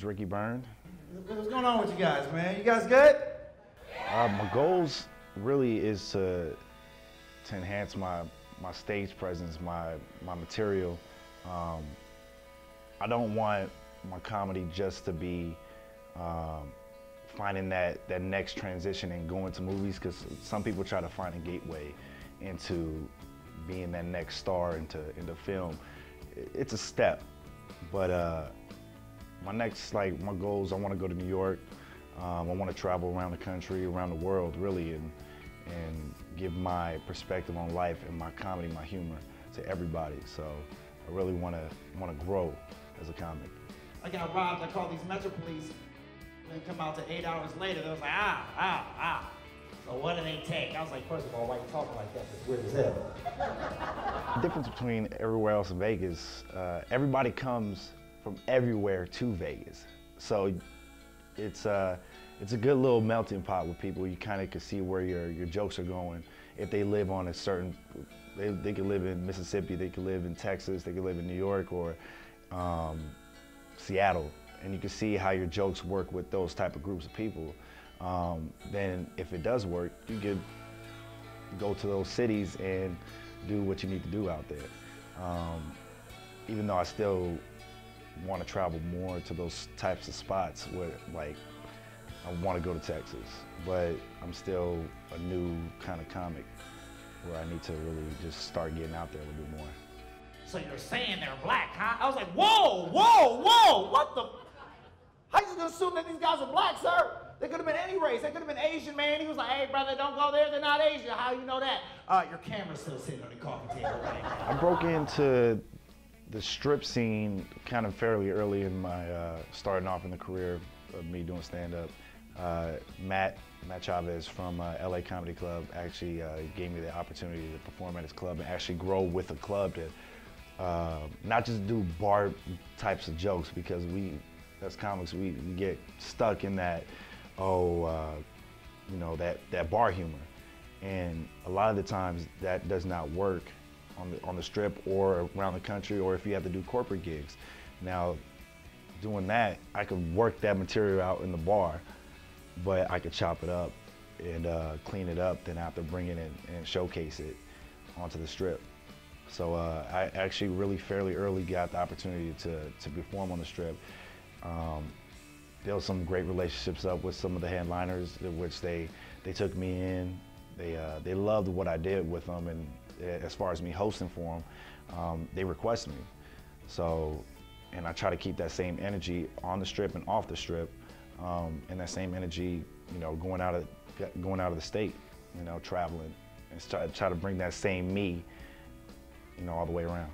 is Ricky Byrne. What's going on with you guys, man? You guys good? Uh, my goals really is to to enhance my my stage presence, my my material. Um, I don't want my comedy just to be um, finding that that next transition and going to movies because some people try to find a gateway into being that next star into into film. It's a step, but uh, my next like my goals. I want to go to New York. Um, I want to travel around the country, around the world, really, and and give my perspective on life and my comedy, my humor to everybody. So I really want to want to grow as a comic. I got robbed. I called these Metro Police. Then come out to eight hours later. They was like, ah, ah, ah. So what do they take? I was like, first of all, why are you talking like that? It's weird as hell. The difference between everywhere else in Vegas, uh, everybody comes from everywhere to Vegas. So it's uh, it's a good little melting pot with people. You kind of can see where your your jokes are going. If they live on a certain, they they could live in Mississippi, they could live in Texas, they could live in New York or um, Seattle, and you can see how your jokes work with those type of groups of people. Um, then if it does work, you could go to those cities and do what you need to do out there. Um, even though I still want to travel more to those types of spots where like I want to go to Texas, but I'm still a new kind of comic where I need to really just start getting out there a little bit more. So you're saying they're black, huh? I was like, whoa, whoa, whoa, what the? How you just gonna assume that these guys are black, sir? They could have been any race. They could have been Asian, man. He was like, hey, brother, don't go there. They're not Asian. How you know that? Uh, your camera's still sitting on the coffee table right now. I broke into the strip scene kind of fairly early in my uh, starting off in the career of me doing stand-up. Uh, Matt Matt Chavez from uh, LA Comedy Club actually uh, gave me the opportunity to perform at his club and actually grow with the club to uh, not just do bar types of jokes because we as comics we, we get stuck in that oh uh, you know that that bar humor and a lot of the times that does not work on the on the strip or around the country or if you have to do corporate gigs. Now doing that I could work that material out in the bar but I could chop it up and uh, clean it up, then to bring it in and showcase it onto the strip. So uh, I actually really fairly early got the opportunity to, to perform on the strip. Um, was some great relationships up with some of the headliners, which they, they took me in. They, uh, they loved what I did with them, and as far as me hosting for them, um, they request me. So, and I try to keep that same energy on the strip and off the strip um, and that same energy, you know, going out of going out of the state, you know, traveling, and try, try to bring that same me, you know, all the way around.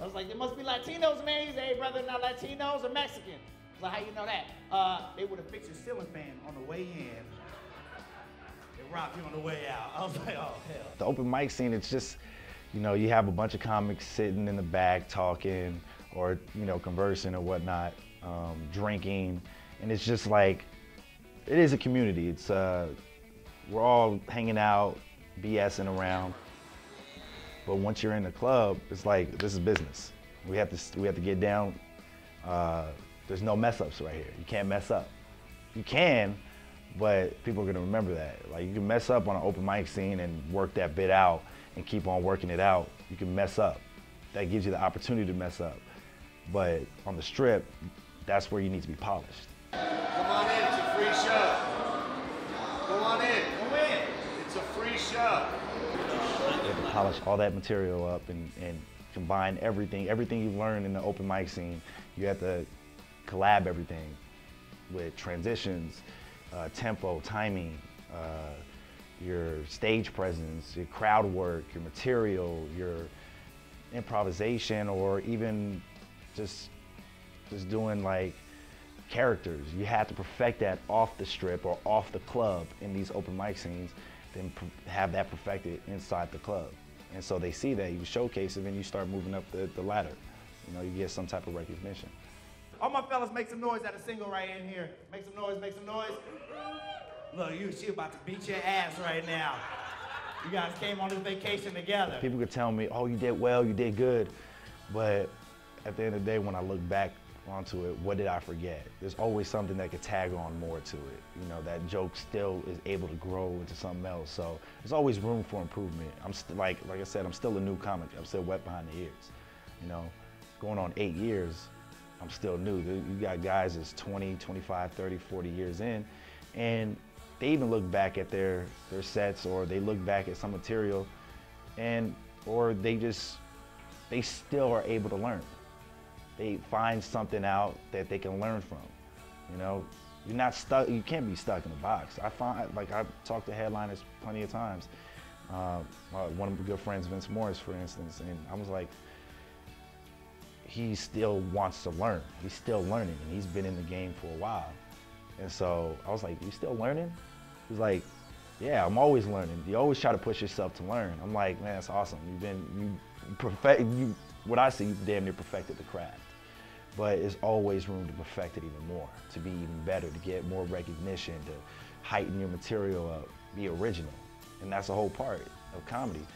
I was like, there must be Latinos, man. He's hey, brother, not Latinos or Mexican. Was like, how you know that? Uh, they would have fixed your ceiling fan on the way in. Robbed you on the way out. I was like, oh, hell. The open mic scene, it's just, you know, you have a bunch of comics sitting in the back talking or, you know, conversing or whatnot, um, drinking and it's just like it is a community. It's uh, we're all hanging out, BSing around. But once you're in the club, it's like this is business. We have to we have to get down. Uh, there's no mess ups right here. You can't mess up. You can, but people are gonna remember that. Like you can mess up on an open mic scene and work that bit out and keep on working it out. You can mess up. That gives you the opportunity to mess up. But on the strip, that's where you need to be polished. Come on in, it's a free show. Come on in. Go in. It's a free show. You have to polish all that material up and, and combine everything, everything you've learned in the open mic scene. You have to collab everything with transitions, uh, tempo, timing, uh, your stage presence, your crowd work, your material, your improvisation, or even just just doing like characters. You have to perfect that off the strip or off the club in these open mic scenes, then have that perfected inside the club. And so they see that, you showcase it, and you start moving up the, the ladder. You know, you get some type of recognition. All my fellas make some noise at a single right in here. Make some noise, make some noise. Look, you, she about to beat your ass right now. You guys came on this vacation together. People could tell me, oh, you did well, you did good. But at the end of the day, when I look back onto it, what did I forget? There's always something that could tag on more to it. You know, that joke still is able to grow into something else. So there's always room for improvement. I'm still like like I said, I'm still a new comic. I'm still wet behind the ears. You know, going on eight years, I'm still new. You got guys that's 20, 25, 30, 40 years in, and they even look back at their their sets or they look back at some material, and or they just they still are able to learn they find something out that they can learn from. You know, you're not stuck. You can't be stuck in a box. I find, like, I've talked to headliners plenty of times. Uh, one of my good friends, Vince Morris, for instance, and I was like, he still wants to learn. He's still learning, and he's been in the game for a while. And so I was like, "You still learning?" He's like, "Yeah, I'm always learning. You always try to push yourself to learn." I'm like, "Man, that's awesome. You've been you perfect. You what I see, you damn near perfected the craft." but there's always room to perfect it even more, to be even better, to get more recognition, to heighten your material up, be original. And that's the whole part of comedy,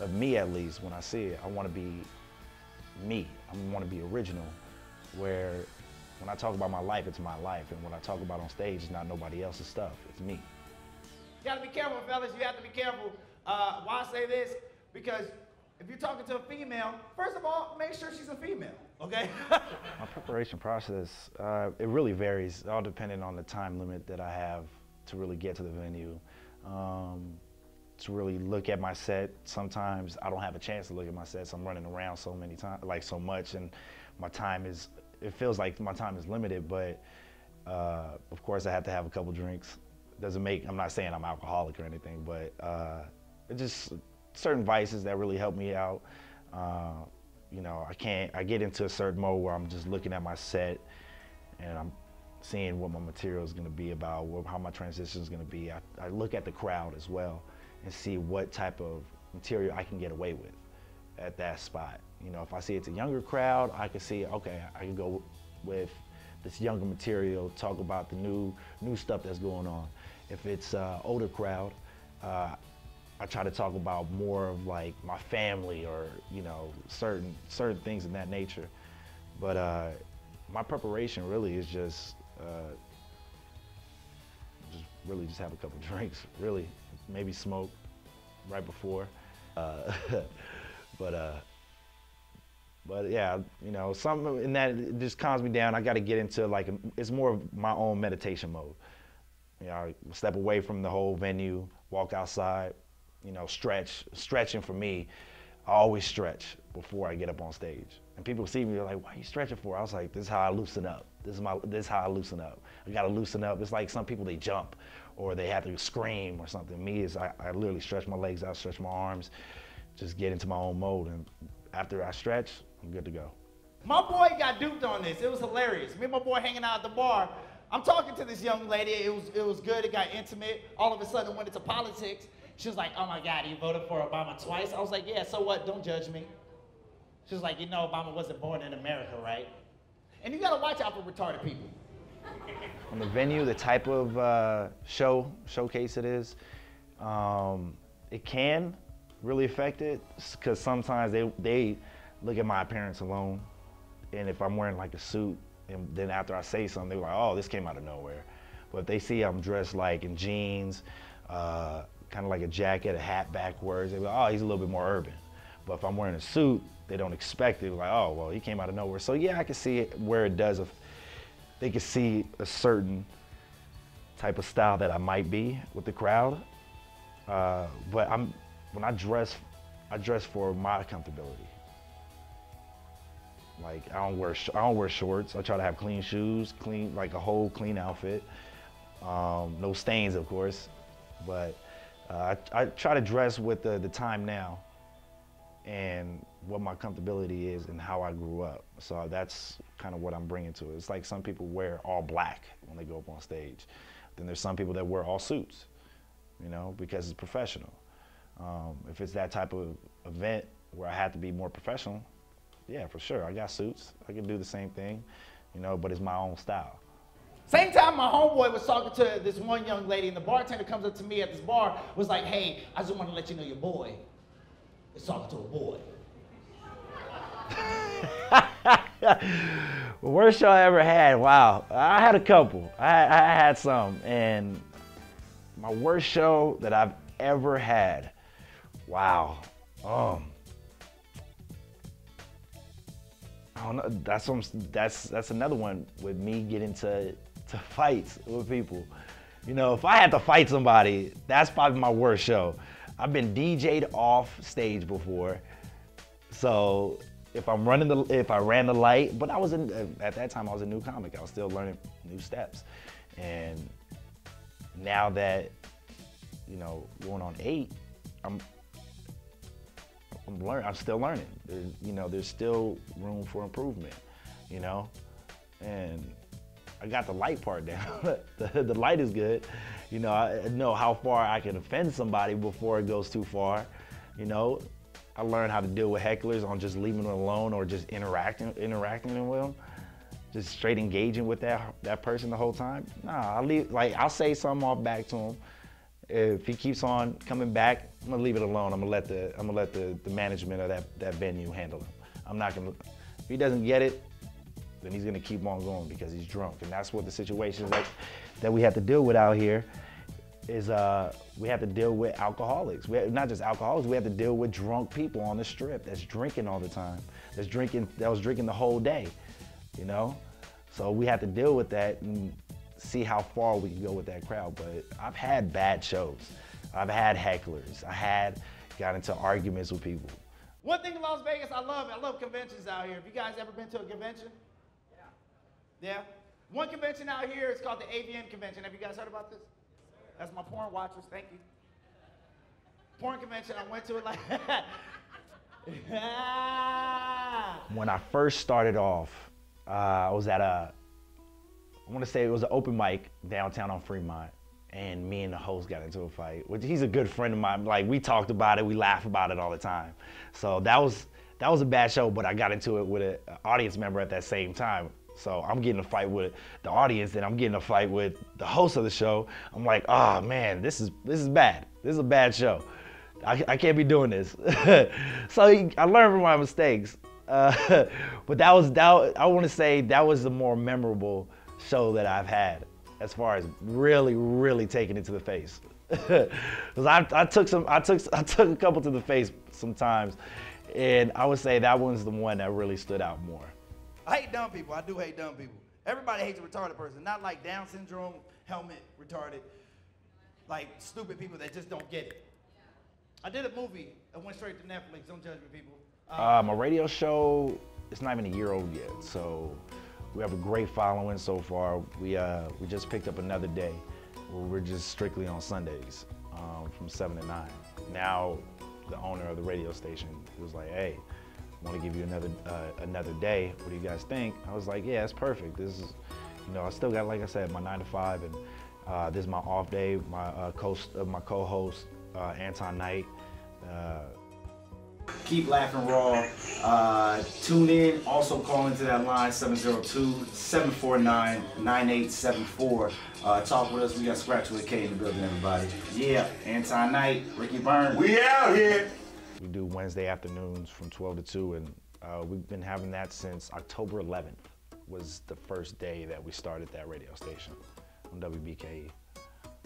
of me at least, when I see it. I want to be me. I want to be original, where when I talk about my life, it's my life. And when I talk about on stage, it's not nobody else's stuff, it's me. You gotta be careful, fellas. You have to be careful. Uh, why I say this? Because if you're talking to a female, first of all, make sure she's a female, okay? My preparation process, uh, it really varies, all depending on the time limit that I have to really get to the venue. Um, to really look at my set, sometimes I don't have a chance to look at my sets. I'm running around so many times, like so much, and my time is, it feels like my time is limited, but uh, of course I have to have a couple drinks. Doesn't make, I'm not saying I'm alcoholic or anything, but uh, it just, certain vices that really help me out. Uh, you know, I can't, I get into a certain mode where I'm just looking at my set and I'm seeing what my material is going to be about, how my transition is going to be. I, I look at the crowd as well and see what type of material I can get away with at that spot. You know, if I see it's a younger crowd, I can see, okay, I can go with this younger material, talk about the new new stuff that's going on. If it's uh, older crowd, uh, I try to talk about more of like my family or you know certain certain things in that nature. But uh, my preparation really is just uh, just really just have a couple drinks. Really, maybe smoke right before. Uh, but uh, but yeah, you know, something in that just calms me down. I got to get into like it's more of my own meditation mode. You know, I step away from the whole venue, walk outside, you know, stretch. Stretching for me, I always stretch before I get up on stage. And people see me, they're like, why are you stretching for? I was like, this is how I loosen up. This is my this is how I loosen up. I gotta loosen up. It's like some people they jump or they have to scream or something. Me is I, I literally stretch my legs out, stretch my arms, just get into my own mode. And after I stretch, I'm good to go. My boy got duped on this. It was hilarious. Me and my boy hanging out at the bar. I'm talking to this young lady. It was it was good. It got intimate. All of a sudden, went into politics. She was like, oh my God, you voted for Obama twice? I was like, yeah, so what? Don't judge me. She was like, you know, Obama wasn't born in America, right? And you gotta watch out for retarded people. On the venue, the type of uh, show, showcase it is, um, it can really affect it because sometimes they, they look at my appearance alone. And if I'm wearing like a suit, and then after I say something, they're like, oh, this came out of nowhere. But if they see I'm dressed like in jeans, uh, kind of like a jacket, a hat backwards. They go, oh, he's a little bit more urban. But if I'm wearing a suit, they don't expect it. Like, oh, well, he came out of nowhere. So yeah, I can see it where it does. They can see a certain type of style that I might be with the crowd. Uh, but I'm when I dress, I dress for my comfortability. Like I don't wear I don't wear shorts. I try to have clean shoes, clean like a whole clean outfit. Um, no stains, of course, but uh, I, I, try to dress with the, the time now and what my comfortability is and how I grew up. So that's kind of what I'm bringing to it. It's like some people wear all black when they go up on stage. Then there's some people that wear all suits, you know, because it's professional. Um, if it's that type of event where I have to be more professional, yeah, for sure. I got suits. I can do the same thing, you know, but it's my own style. Same time my homeboy was talking to this one young lady, and the bartender comes up to me at this bar, was like, hey, I just want to let you know your boy is talking to a boy. worst show I ever had. Wow, I had a couple. I, I had some, and my worst show that I've ever had. Wow. Um. I don't know. That's that's that's another one with me getting to to fights with people. You know, if I had to fight somebody, that's probably my worst show. I've been DJ'd off stage before, so if I'm running the if I ran the light, but I was in at that time I was a new comic. I was still learning new steps, and now that you know going on eight, I'm I'm learning. I'm still learning. There's, you know, there's still room for improvement. You know, and I got the light part down. the, the light is good. You know, I know how far I can offend somebody before it goes too far. You know, I learned how to deal with hecklers on just leaving them alone or just interacting interacting with them. Just straight engaging with that that person the whole time. Nah, I leave like I'll say something off back to him. If he keeps on coming back, I'm gonna leave it alone. I'm gonna let the I'm gonna let the, the management of that, that venue handle him. I'm not gonna if he doesn't get it, then he's gonna keep on going because he's drunk. And that's what the situations like that we have to deal with out here is uh, we have to deal with alcoholics. We have, not just alcoholics, we have to deal with drunk people on the strip that's drinking all the time, that's drinking, that was drinking the whole day, you know? So we have to deal with that and see how far we can go with that crowd. But I've had bad shows. I've had hecklers. I had got into arguments with people. One thing in Las Vegas, I love it. I love conventions out here. Have you guys ever been to a convention? Yeah. Yeah. One convention out here is called the AVN convention. Have you guys heard about this? That's my porn watchers. Thank you. Porn convention. I went to it like. when I first started off, uh, I was at a, I want to say it was an open mic downtown on Fremont, and me and the host got into a fight. Which he's a good friend of mine. Like we talked about it, we laugh about it all the time. So that was that was a bad show, but I got into it with an audience member at that same time. So I'm getting a fight with the audience, and I'm getting a fight with the host of the show. I'm like, oh man, this is this is bad. This is a bad show. I, I can't be doing this. so I learned from my mistakes. Uh, but that was that. I want to say that was the more memorable show that I've had, as far as really, really taking it to the face. Because I, I took some, I took, I took a couple to the face sometimes, and I would say that one's the one that really stood out more. I hate dumb people. I do hate dumb people. Everybody hates a retarded person. Not like Down syndrome, helmet, retarded. Like stupid people that just don't get it. I did a movie that went straight to Netflix. Don't judge me, people. Uh, um, my radio show, it's not even a year old yet. So we have a great following so far. We, uh, we just picked up another day where we're just strictly on Sundays um, from 7 to 9. Now, the owner of the radio station was like, hey, want to give you another uh, another day. What do you guys think? I was like, yeah, it's perfect. This is, you know, I still got, like I said, my nine to five, and uh, this is my off day. My uh, co uh, my co-host uh, Anton Knight. Uh, Keep laughing raw. Uh, tune in. Also call into that line 702-749-9874. talk with us. We got Scratch with K in the building, everybody. Yeah, Anton Knight, Ricky Burns. We out here. We do Wednesday afternoons from 12 to 2, and uh, we've been having that since October 11th was the first day that we started that radio station on WBKE.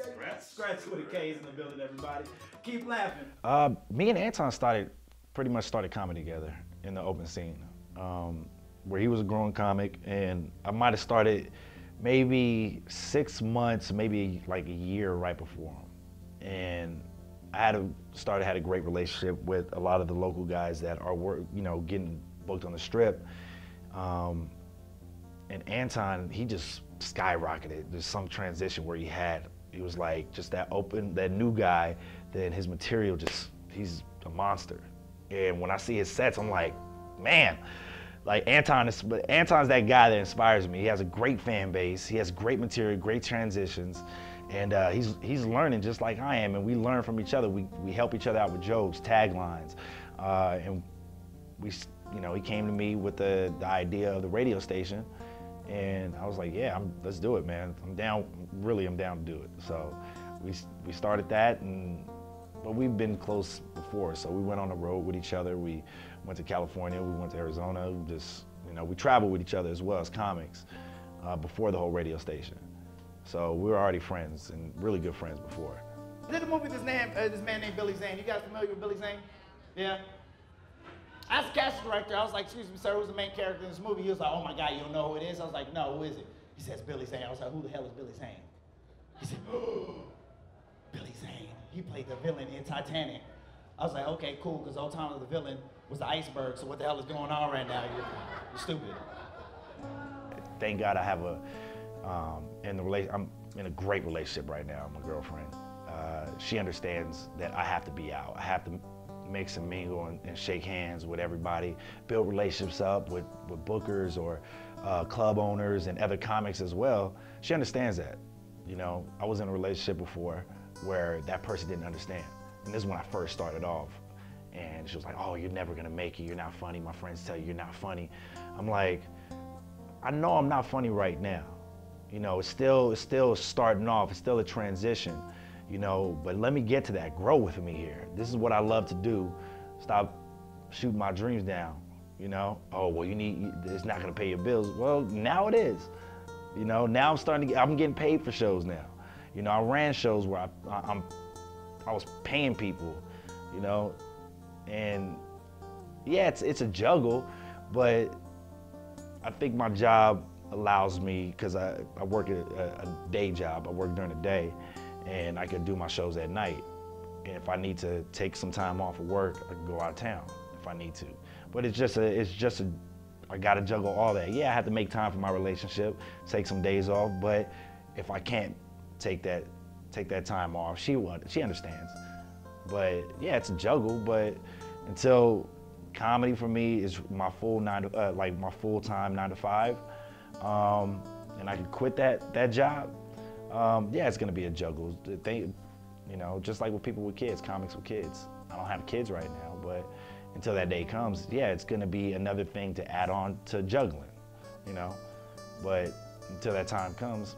Scratch Scratch with a K is in the building, everybody. Keep laughing. Uh, me and Anton started, pretty much started comedy together in the open scene, um, where he was a growing comic, and I might have started maybe six months, maybe like a year right before him. And I had a, started had a great relationship with a lot of the local guys that are work, you know, getting booked on the strip. Um, and Anton, he just skyrocketed. There's some transition where he had, he was like just that open, that new guy. Then his material just, he's a monster. And when I see his sets, I'm like, man, like Anton is, Anton's that guy that inspires me. He has a great fan base. He has great material, great transitions and uh, he's he's learning just like I am, and we learn from each other. We we help each other out with jokes, taglines, uh, and we you know he came to me with the the idea of the radio station, and I was like, yeah, I'm, let's do it, man. I'm down. Really, I'm down to do it. So we we started that, and but we've been close before. So we went on the road with each other. We went to California. We went to Arizona. Just You know, we traveled with each other as well as comics uh, before the whole radio station. So we were already friends and really good friends before. Did a movie with this man, uh, this man named Billy Zane. You guys familiar with Billy Zane? Yeah. As casting director, I was like, excuse me, sir, who's the main character in this movie? He was like, oh my God, you don't know who it is? I was like, no, who is it? He says, Billy Zane. I was like, who the hell is Billy Zane? He said, oh, Billy Zane. He played the villain in Titanic. I was like, okay, cool, because old time the villain was the iceberg, so what the hell is going on right now? You're, you're stupid. Thank God I have a, um, in the I'm in a great relationship right now, my girlfriend. Uh, she understands that I have to be out. I have to make some mingle and, and shake hands with everybody, build relationships up with, with bookers or uh, club owners and other comics as well. She understands that. You know, I was in a relationship before where that person didn't understand. And this is when I first started off. And she was like, oh, you're never gonna make it. You're not funny. My friends tell you you're not funny. I'm like, I know I'm not funny right now. You know, it's still, it's still starting off. It's still a transition, you know, but let me get to that. Grow with me here. This is what I love to do. Stop shooting my dreams down, you know? Oh, well, you need, it's not gonna pay your bills. Well, now it is. You know, now I'm starting to get, I'm getting paid for shows now. You know, I ran shows where I, I, I'm, I was paying people, you know, and yeah, it's, it's a juggle, but I think my job allows me, because I, I work a, a day job, I work during the day, and I can do my shows at night. And if I need to take some time off of work, I can go out of town if I need to. But it's just a, it's just a, I gotta juggle all that. Yeah, I have to make time for my relationship, take some days off, but if I can't take that, take that time off, she would, she understands. But yeah, it's a juggle, but until comedy for me is my full nine to, uh, like my full time nine to five, um, and I can quit that that job. Um, yeah, it's gonna be a juggle. They, you know, just like with people with kids, comics with kids. I don't have kids right now, but until that day comes, yeah, it's gonna be another thing to add on to juggling, you know. But until that time comes,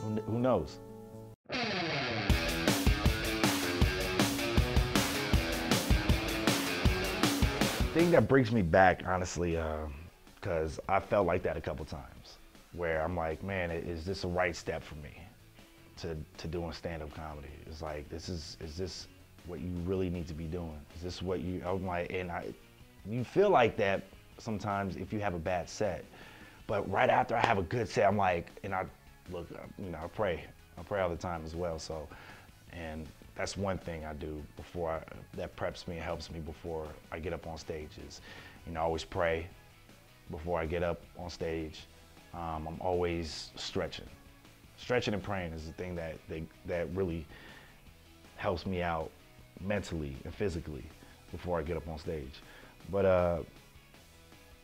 who, who knows? thing that brings me back, honestly, because I felt like that a couple times, where I'm like, man, is this a right step for me to to doing stand-up comedy? It's like, this is is this what you really need to be doing? Is this what you? I'm like, and I, you feel like that sometimes if you have a bad set, but right after I have a good set, I'm like, and I look, you know, I pray, I pray all the time as well. So, and that's one thing I do before I, that preps me and helps me before I get up on stage is, you know, I always pray before I get up on stage. Um, I'm always stretching. Stretching and praying is the thing that, that, that really helps me out mentally and physically before I get up on stage. But uh,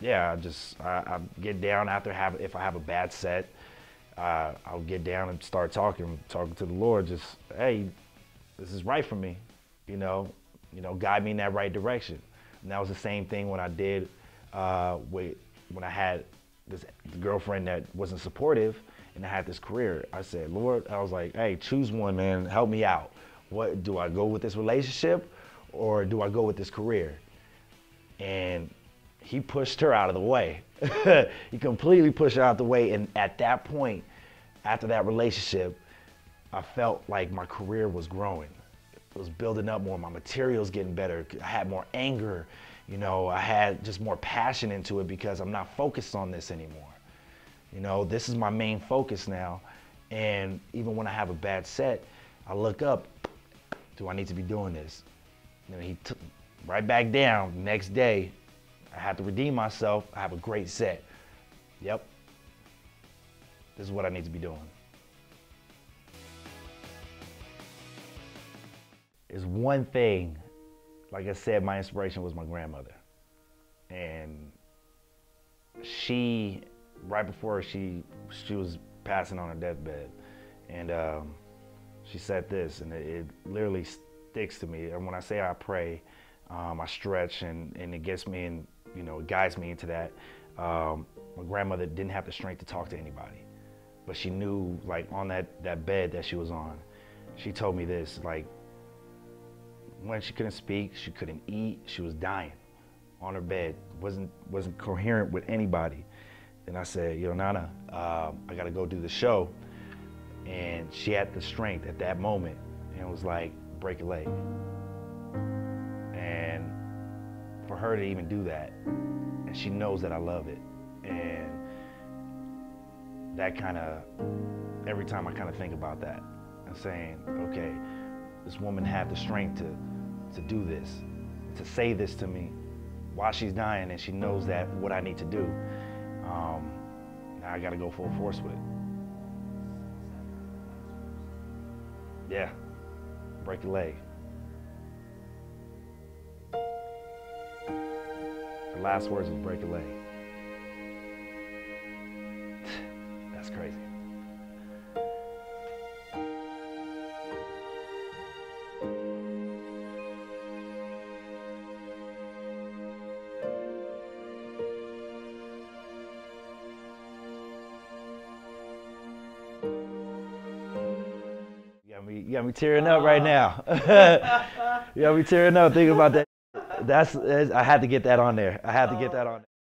yeah, I just I, I, get down after have if I have a bad set, uh, I'll get down and start talking, talking to the Lord. Just hey, this is right for me, you know, you know, guide me in that right direction. And that was the same thing when I did uh, with when I had this girlfriend that wasn't supportive and I had this career. I said, Lord, I was like, hey, choose one, man, help me out. What do I go with this relationship or do I go with this career? And he pushed her out of the way. he completely pushed her out the way. And at that point, after that relationship, I felt like my career was growing. It was building up more. My material's getting better. I had more anger. You know, I had just more passion into it because I'm not focused on this anymore. You know, this is my main focus now. And even when I have a bad set, I look up, do I need to be doing this? And he took right back down. Next day, I had to redeem myself. I have a great set. Yep. This is what I need to be doing. is one thing, like I said, my inspiration was my grandmother. And she, right before she, she was passing on her deathbed, and um, she said this, and it, it, literally sticks to me. And when I say I pray, um, I stretch, and, and it gets me, and you know, it guides me into that. Um, my grandmother didn't have the strength to talk to anybody, but she knew, like, on that, that bed that she was on, she told me this, like, when she couldn't speak, she couldn't eat, she was dying on her bed, wasn't wasn't coherent with anybody. Then I said, Yo, Nana, um, I gotta go do the show. And she had the strength at that moment and was like, break a leg. And for her to even do that, and she knows that I love it. And that kind of, every time I kind of think about that and saying, okay, this woman had the strength to, to do this, to say this to me while she's dying and she knows that what I need to do. Um, now I got to go full force with it. Yeah, break a leg. The last words was break a leg. Tearing up right now. got me tearing up thinking about that. That's, I had to get that on there. I had to get that on.